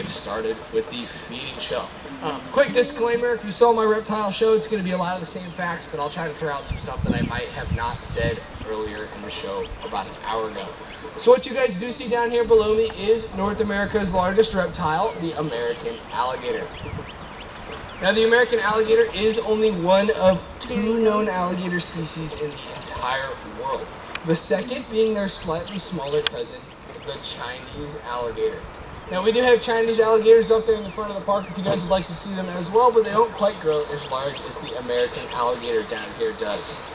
get started with the feeding show. Um, quick disclaimer, if you saw my reptile show, it's going to be a lot of the same facts, but I'll try to throw out some stuff that I might have not said earlier in the show about an hour ago. So what you guys do see down here below me is North America's largest reptile, the American alligator. Now the American alligator is only one of two known alligator species in the entire world. The second being their slightly smaller cousin, the Chinese alligator. Now we do have Chinese alligators up there in the front of the park if you guys would like to see them as well, but they don't quite grow as large as the American alligator down here does.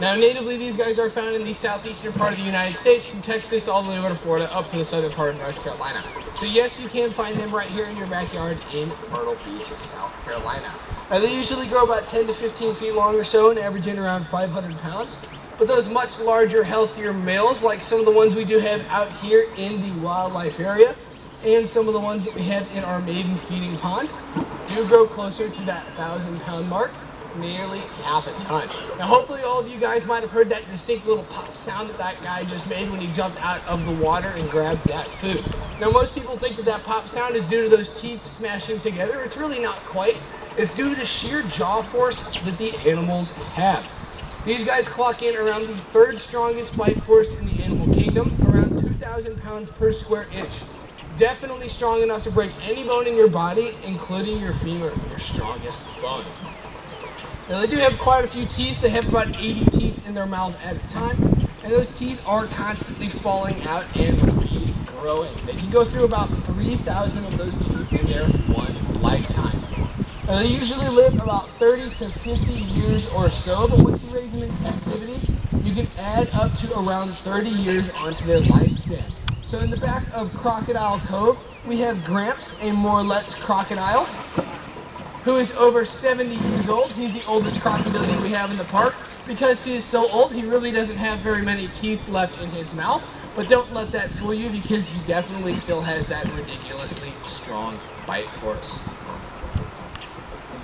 Now, natively, these guys are found in the southeastern part of the United States, from Texas all the way over to Florida, up to the southern part of North Carolina. So yes, you can find them right here in your backyard in Myrtle Beach, South Carolina. Now, they usually grow about 10 to 15 feet long or so and averaging around 500 pounds. But those much larger, healthier males, like some of the ones we do have out here in the wildlife area, and some of the ones that we have in our maiden feeding pond, do grow closer to that 1,000 pound mark nearly half a ton. Now hopefully all of you guys might have heard that distinct little pop sound that that guy just made when he jumped out of the water and grabbed that food. Now most people think that that pop sound is due to those teeth smashing together. It's really not quite. It's due to the sheer jaw force that the animals have. These guys clock in around the third strongest bite force in the animal kingdom, around 2,000 pounds per square inch. Definitely strong enough to break any bone in your body, including your femur, your strongest bone. Now they do have quite a few teeth. They have about 80 teeth in their mouth at a time. And those teeth are constantly falling out and regrowing. They can go through about 3,000 of those teeth in their one lifetime. They usually live about 30 to 50 years or so, but once you raise them in captivity, you can add up to around 30 years onto their lifespan. So in the back of Crocodile Cove, we have Gramps, a Morlet's crocodile who is over 70 years old. He's the oldest crocodile we have in the park. Because he is so old, he really doesn't have very many teeth left in his mouth. But don't let that fool you because he definitely still has that ridiculously strong bite force.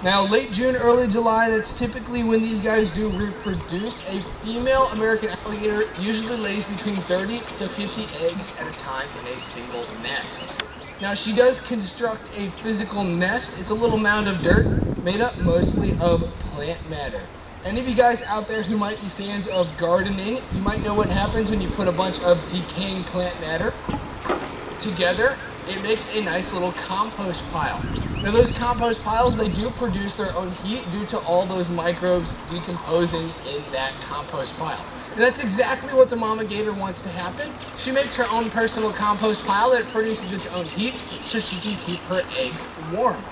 Now, late June, early July, that's typically when these guys do reproduce. A female American alligator usually lays between 30 to 50 eggs at a time in a single nest. Now she does construct a physical nest. It's a little mound of dirt made up mostly of plant matter. Any of you guys out there who might be fans of gardening, you might know what happens when you put a bunch of decaying plant matter together. It makes a nice little compost pile. Now those compost piles, they do produce their own heat due to all those microbes decomposing in that compost pile. And that's exactly what the mama gator wants to happen. She makes her own personal compost pile that produces its own heat so she can keep her eggs warm.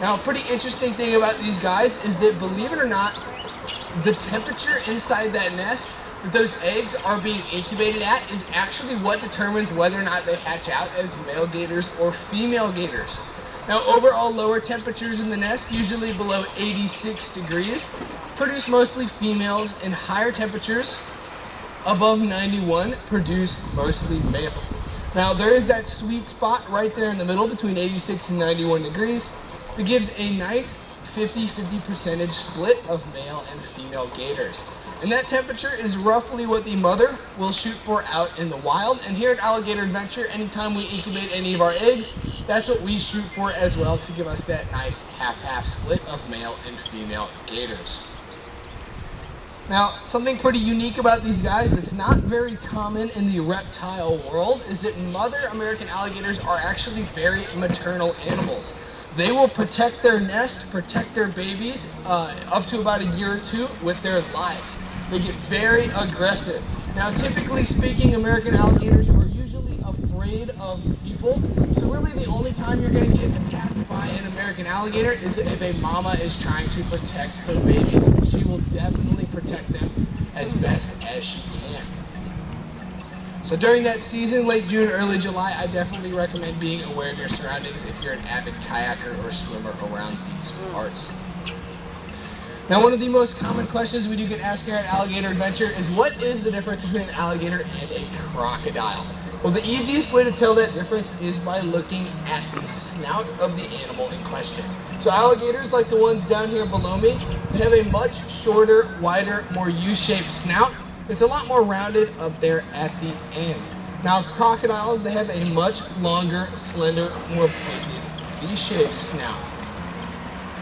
Now, a pretty interesting thing about these guys is that, believe it or not, the temperature inside that nest that those eggs are being incubated at is actually what determines whether or not they hatch out as male gators or female gators. Now, overall lower temperatures in the nest, usually below 86 degrees, produce mostly females, and higher temperatures above 91 produce mostly males. Now, there is that sweet spot right there in the middle between 86 and 91 degrees that gives a nice 50-50 percentage split of male and female gators. And that temperature is roughly what the mother will shoot for out in the wild. And here at Alligator Adventure, anytime we incubate any of our eggs, that's what we shoot for as well to give us that nice half-half split of male and female gators. Now, something pretty unique about these guys that's not very common in the reptile world is that mother American alligators are actually very maternal animals. They will protect their nest, protect their babies uh, up to about a year or two with their lives. They get very aggressive. Now, typically speaking, American alligators are usually afraid of people. So really the only time you're going to get attacked by an American alligator is if a mama is trying to protect her babies. She will definitely protect them as best as she can. So during that season, late June, early July, I definitely recommend being aware of your surroundings if you're an avid kayaker or swimmer around these parts. Now, one of the most common questions we do get asked here at Alligator Adventure is what is the difference between an alligator and a crocodile? Well, the easiest way to tell that difference is by looking at the snout of the animal in question. So alligators, like the ones down here below me, they have a much shorter, wider, more U-shaped snout. It's a lot more rounded up there at the end. Now, crocodiles, they have a much longer, slender, more pointed V-shaped snout.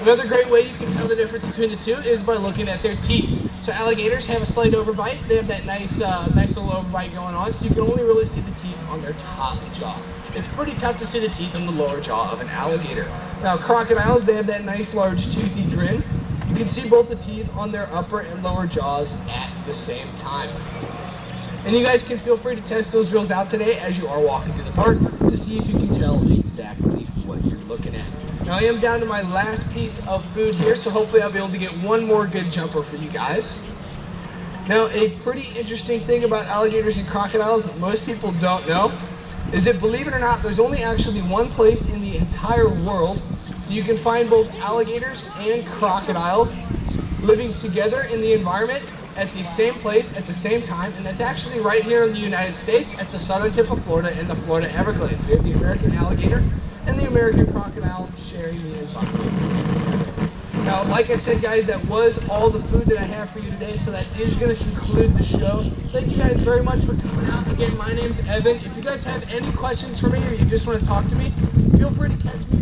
Another great way you can tell the difference between the two is by looking at their teeth. So alligators have a slight overbite. They have that nice, uh, nice little overbite going on, so you can only really see the teeth on their top jaw. It's pretty tough to see the teeth on the lower jaw of an alligator. Now crocodiles, they have that nice large toothy grin. You can see both the teeth on their upper and lower jaws at the same time. And you guys can feel free to test those drills out today as you are walking through the park to see if you can tell exactly what you're looking at. Now I am down to my last piece of food here, so hopefully I'll be able to get one more good jumper for you guys. Now a pretty interesting thing about alligators and crocodiles that most people don't know is that believe it or not, there's only actually one place in the entire world you can find both alligators and crocodiles living together in the environment at the same place at the same time, and that's actually right here in the United States at the southern tip of Florida in the Florida Everglades. We have the American alligator and the American crocodile sharing the environment. Now, like I said, guys, that was all the food that I have for you today, so that is going to conclude the show. Thank you guys very much for coming out. Again, my name's Evan. If you guys have any questions for me or you just want to talk to me, feel free to catch me.